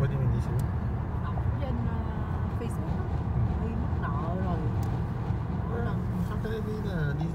Có gì mình đi xuống? Đọc trên uh, Facebook á, đi mất nợ rồi. Mỗi ờ, lần sao tới đi là đi